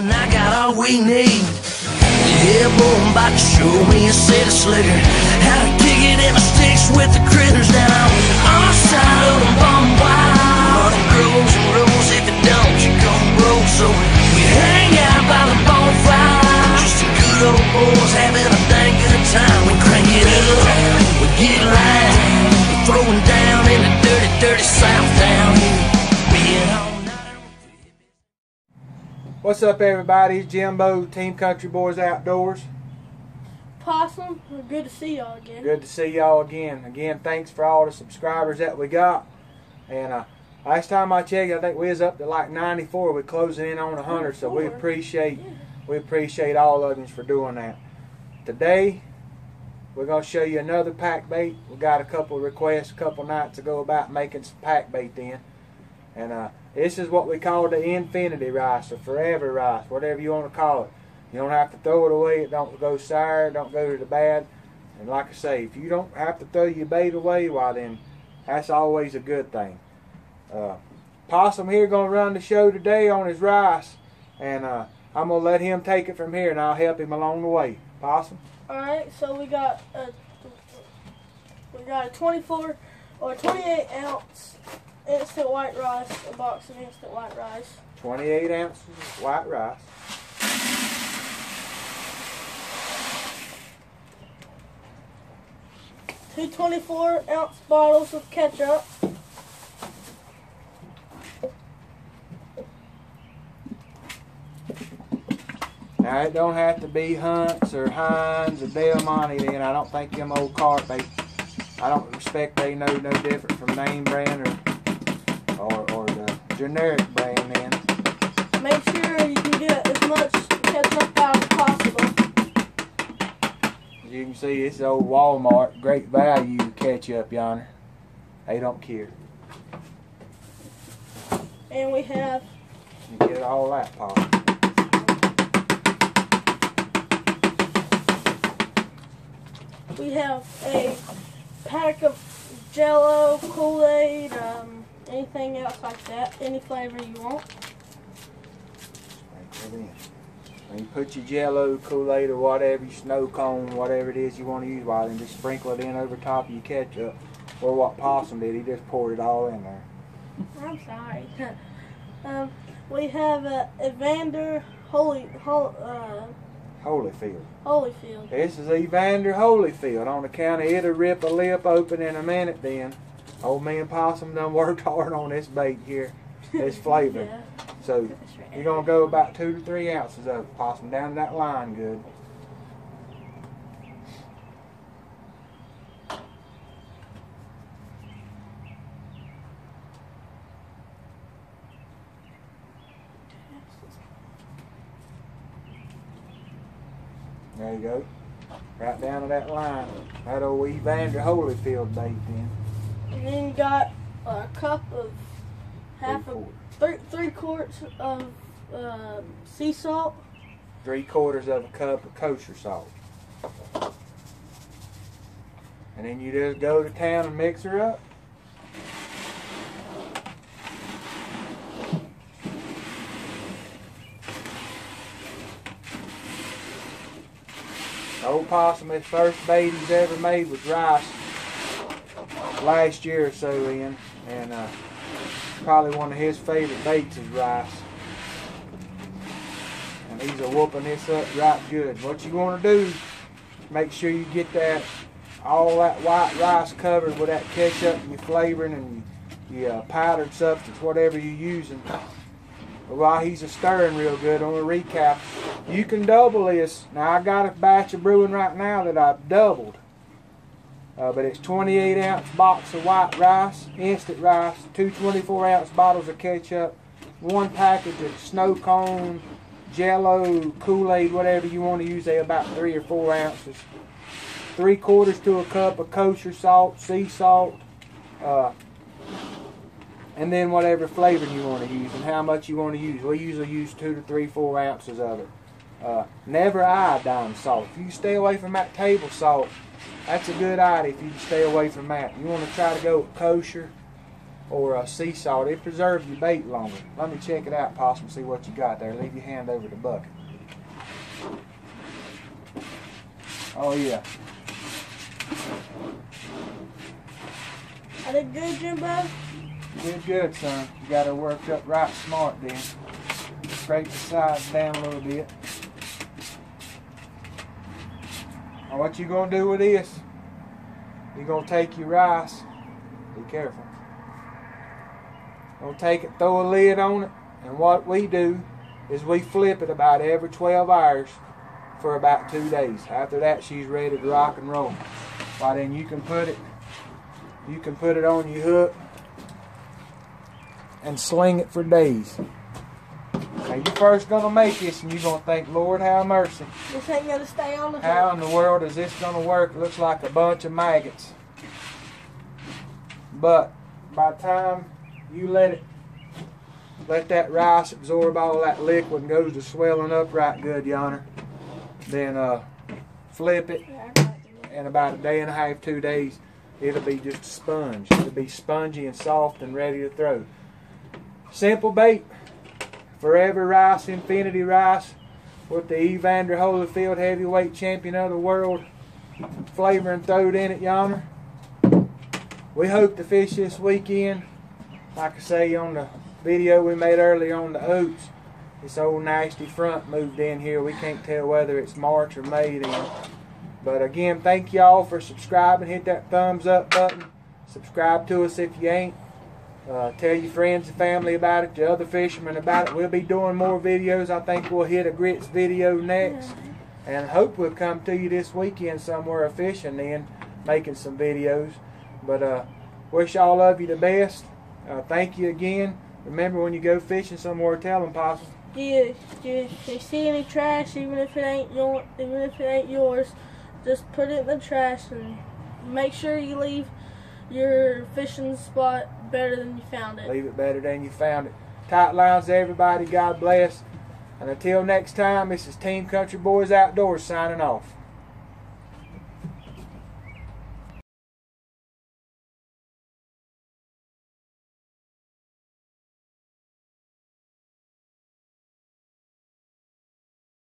and I got all we need. Yeah, boy, I'm about to show me a set of slicker. How to kick it in my sticks with the critters down on our side of the bomb wild. It grows and rolls if it don't, you gon' roll. So What's up, everybody? It's Jimbo, Team Country Boys Outdoors. Possum, good to see y'all again. Good to see y'all again. Again, thanks for all the subscribers that we got. And uh, last time I checked, I think we was up to like 94. We're closing in on 100, so we appreciate Yeah. we appreciate all of you for doing that. Today, we're gonna show you another pack bait. We got a couple of requests a couple nights ago about making some pack bait then. and uh, this is what we call the infinity rice or forever rice, whatever you want to call it. You don't have to throw it away. It don't go sour. It don't go to the bad. And like I say, if you don't have to throw your bait away, well then, that's always a good thing. Uh, Possum here gonna run the show today on his rice, and uh, I'm gonna let him take it from here, and I'll help him along the way. Possum. All right, so we got a we got a 24 or 28 ounce instant white rice, a box of instant white rice. 28 ounces of white rice. Two 24 ounce bottles of ketchup. Now it don't have to be Hunts or Heinz or Del Monte. Then I don't think them old cart bait. I don't respect they know no different from name brand or or, or the generic brand. Make sure you can get as much ketchup out as possible. as you can see, it's old Walmart great value ketchup yonder. They don't care. And we have You get all that pop. we have a pack of Jello, Kool Aid, um, anything else like that, any flavor you want. Right there then. When you put your Jello, Kool-Aid, or whatever, your snow cone, whatever it is you want to use, well, then just sprinkle it in over top of your ketchup. Or what Possum did, he just poured it all in there. I'm sorry. um, we have uh, Evander Holy, Hol, uh, Holyfield. Holyfield. This is Evander Holyfield. On account of it'll rip a lip open in a minute then. Old man Possum done worked hard on this bait here. This flavor. yeah, So you're gonna go about two to three ounces of it, Possum down to that line good. There you go. Right down to that line. That old Evander Holyfield bait then. And then you got a cup of half Three a three, three quarts of uh, sea salt. three quarters of a cup of kosher salt. And then you just go to town and mix her up. Old Possum, his first bait he's ever made was rice last year or so in, and uh, probably one of his favorite baits is rice and he's a whooping this up right good. What you want to do, make sure you get that all that white rice covered with that ketchup and your flavoring and your, powdered substance, whatever you're using. While he's a stirring real good, on a recap, you can double this. Now I got a batch of brewing right now that I've doubled. Uh, but it's 28 ounce box of white rice, instant rice, two 24 ounce bottles of ketchup, one package of snow cone, Jello, Kool-Aid, whatever you want to use. They about three or four ounces. Three quarters to a cup of kosher salt, sea salt, uh, and then whatever flavor you want to use and how much you want to use. We usually use two to three, four ounces of it. Uh, never iodine salt. If you stay away from that table salt, that's a good idea if you stay away from that. You want to try to go with kosher or uh, sea salt. It preserves your bait longer. Let me check it out, Possum, see what you got there. Leave your hand over the bucket. Oh yeah. I did good, Jimbo. Did good, son. You got her worked up right smart then. Scrape the sides down a little bit. Now what you gonna do with this? You're gonna take your rice. Be careful. Gonna take it, throw a lid on it, and what we do is we flip it about every 12 hours for about two days. After that, she's ready to rock and roll. Why then you can put it, you can put it on your hook and sling it for days. You first gonna make this and you're gonna think, Lord have mercy. This ain't gonna stay on the How in the world is this gonna work? It looks like a bunch of maggots. But by the time you let it let that rice absorb all that liquid and goes to swelling up right good yonder, then uh flip it Yeah, I got it. in about a day and a half, two days, it'll be just a sponge. It'll be spongy and soft and ready to throw. Simple bait. Forever Rice, Infinity Rice, with the Evander Holyfield heavyweight champion of the world flavoring throwed in it yonder. We hope to fish this weekend. Like I say on the video we made earlier on the oats, this old nasty front moved in here. We can't tell whether it's March or May then. But again, thank y'all for subscribing. Hit that thumbs up button. Subscribe to us if you ain't. Uh, tell your friends and family about it, your other fishermen about it. We'll be doing more videos. I think we'll hit a grits video next. And hope we'll come to you this weekend somewhere fishing then, making some videos. But uh, wish all of you the best. Uh, thank you again. Remember when you go fishing somewhere, tell them, Possum. Yeah, just if you see any trash, even if it ain't your, even if it ain't yours, just put it in the trash and make sure you leave your fishing spot better than you found it. Leave it better than you found it. Tight lines everybody. God bless. And until next time, this is Team Country Boys Outdoors signing off.